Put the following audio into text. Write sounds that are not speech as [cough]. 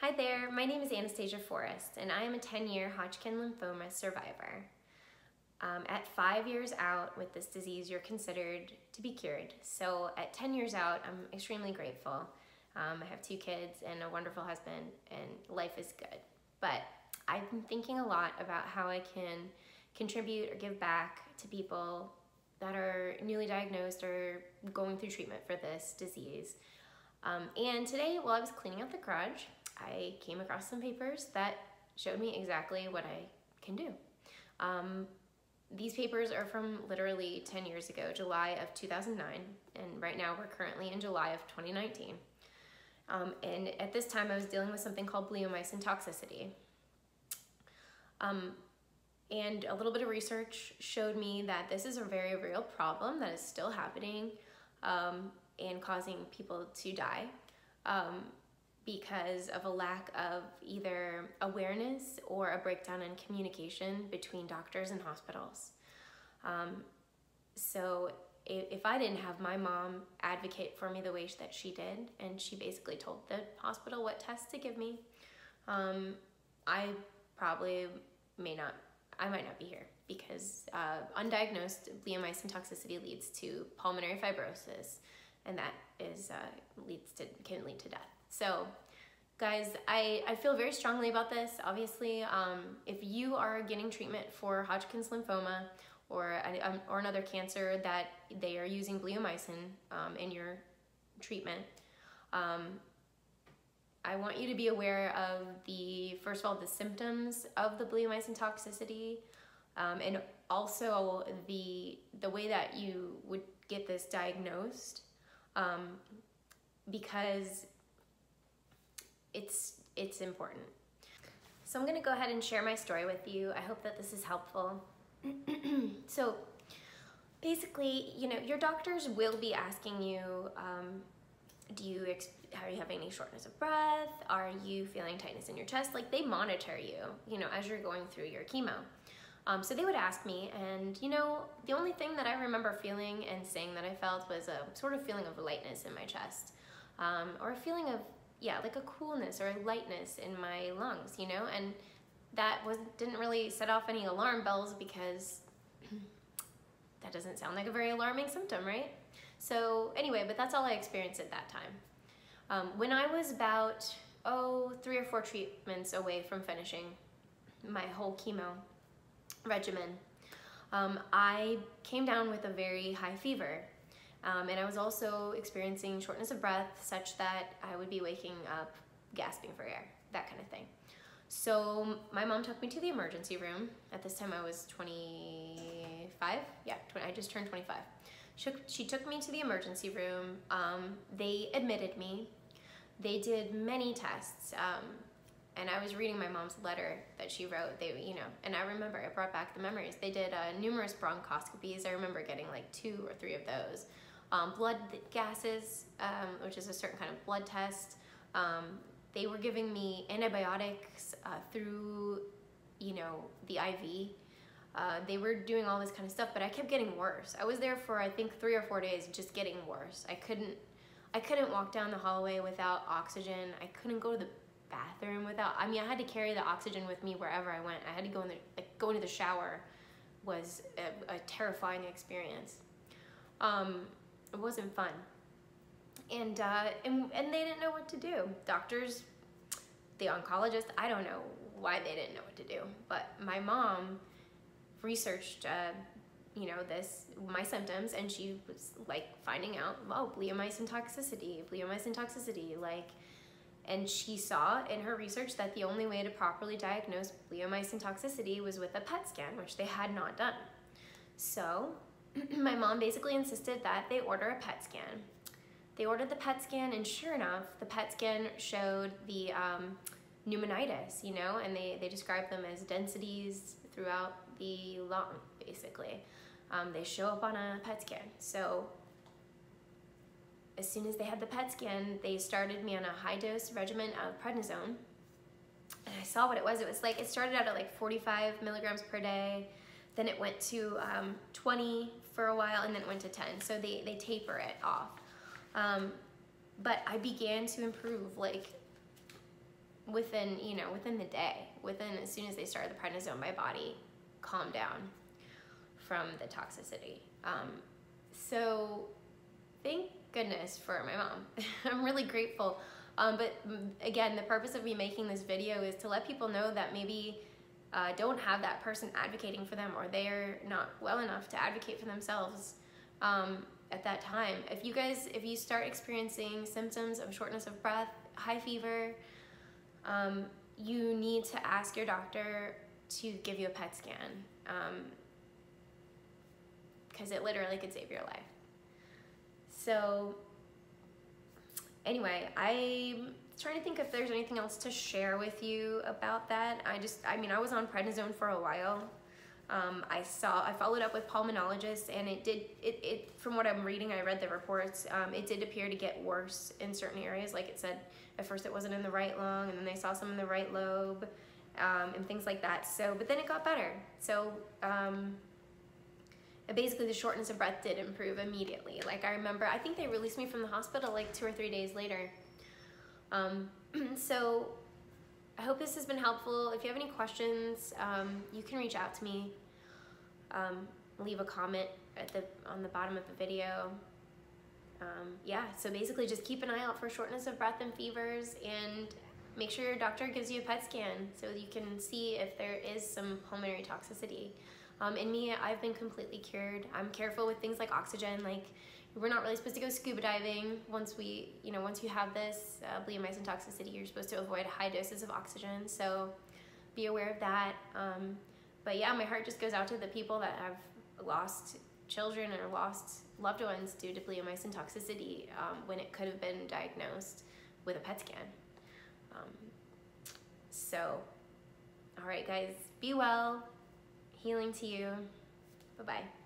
Hi there, my name is Anastasia Forrest, and I am a 10-year Hodgkin lymphoma survivor. Um, at five years out with this disease, you're considered to be cured. So at 10 years out, I'm extremely grateful. Um, I have two kids and a wonderful husband, and life is good. But I've been thinking a lot about how I can contribute or give back to people that are newly diagnosed or going through treatment for this disease. Um, and today, while I was cleaning out the garage, I came across some papers that showed me exactly what I can do. Um, these papers are from literally 10 years ago, July of 2009, and right now we're currently in July of 2019. Um, and at this time I was dealing with something called bleomycin toxicity. Um, and a little bit of research showed me that this is a very real problem that is still happening um, and causing people to die um, because of a lack of either awareness or a breakdown in communication between doctors and hospitals. Um, so if I didn't have my mom advocate for me the way that she did, and she basically told the hospital what tests to give me, um, I probably may not, I might not be here because uh, undiagnosed bleomycin toxicity leads to pulmonary fibrosis, and that is uh, leads to can lead to death. So guys, I, I feel very strongly about this. Obviously, um, if you are getting treatment for Hodgkin's lymphoma or, um, or another cancer that they are using bleomycin um, in your treatment, um, I want you to be aware of the, first of all, the symptoms of the bleomycin toxicity, um, and also the, the way that you would get this diagnosed um, because it's, it's important. So I'm gonna go ahead and share my story with you. I hope that this is helpful. [clears throat] so basically, you know, your doctors will be asking you, um, do you, are you having any shortness of breath? Are you feeling tightness in your chest? Like they monitor you, you know, as you're going through your chemo. Um, so they would ask me, and you know, the only thing that I remember feeling and saying that I felt was a sort of feeling of lightness in my chest, um, or a feeling of yeah, like a coolness or a lightness in my lungs, you know, and that was didn't really set off any alarm bells because [clears throat] that doesn't sound like a very alarming symptom, right? So anyway, but that's all I experienced at that time. Um, when I was about, oh, three or four treatments away from finishing my whole chemo regimen, um, I came down with a very high fever um, and I was also experiencing shortness of breath such that I would be waking up gasping for air, that kind of thing. So my mom took me to the emergency room. At this time I was 25, yeah, 20, I just turned 25. She, took me to the emergency room. Um, they admitted me. They did many tests. Um, and I was reading my mom's letter that she wrote. They, you know, and I remember it brought back the memories. They did uh, numerous bronchoscopies. I remember getting like two or three of those um, blood gases, um, which is a certain kind of blood test. Um, they were giving me antibiotics uh, through, you know, the IV. Uh, they were doing all this kind of stuff, but I kept getting worse. I was there for I think three or four days, just getting worse. I couldn't, I couldn't walk down the hallway without oxygen. I couldn't go to the bathroom without. I mean, I had to carry the oxygen with me wherever I went. I had to go in the like going to the shower was a, a terrifying experience. Um, it wasn't fun. And, uh, and, and they didn't know what to do. Doctors, the oncologist, I don't know why they didn't know what to do, but my mom researched, uh, you know, this, my symptoms, and she was like finding out, oh, bleomycin toxicity, bleomycin toxicity, like, and she saw in her research that the only way to properly diagnose bleomycin toxicity was with a PET scan, which they had not done. So [clears throat] my mom basically insisted that they order a PET scan. They ordered the PET scan, and sure enough, the PET scan showed the um, pneumonitis, you know, and they, they described them as densities throughout the lung, basically. Um, they show up on a PET scan. So as soon as they had the PET scan, they started me on a high dose regimen of prednisone. And I saw what it was. It was like, it started out at like 45 milligrams per day. Then it went to um, 20 for a while and then it went to 10. So they, they taper it off. Um, but I began to improve like within, you know, within the day, within as soon as they started the prednisone, my body calmed down from the toxicity. Um, so thank goodness for my mom. [laughs] I'm really grateful. Um, but mm, again, the purpose of me making this video is to let people know that maybe uh, don't have that person advocating for them or they're not well enough to advocate for themselves um, at that time. If you guys, if you start experiencing symptoms of shortness of breath, high fever, um, you need to ask your doctor to give you a PET scan because um, it literally could save your life. So anyway, I'm trying to think if there's anything else to share with you about that. I just, I mean, I was on prednisone for a while. Um, I saw, I followed up with pulmonologists and it did, it, it from what I'm reading, I read the reports, um, it did appear to get worse in certain areas. Like it said, at first it wasn't in the right lung and then they saw some in the right lobe um, and things like that. So, but then it got better. So, um, basically the shortness of breath did improve immediately. Like I remember, I think they released me from the hospital like two or three days later. Um, [clears throat] so I hope this has been helpful. If you have any questions, um, you can reach out to me. Um, leave a comment at the on the bottom of the video. Um, yeah, so basically just keep an eye out for shortness of breath and fevers and make sure your doctor gives you a PET scan so you can see if there is some pulmonary toxicity. Um, in me, I've been completely cured. I'm careful with things like oxygen, like we're not really supposed to go scuba diving once we, you know, once you have this uh, bleomycin toxicity, you're supposed to avoid high doses of oxygen. So be aware of that. Um, but yeah, my heart just goes out to the people that have lost children or lost loved ones due to bleomycin toxicity um, when it could have been diagnosed with a PET scan. Um, so, all right, guys, be well. Healing to you. Bye bye.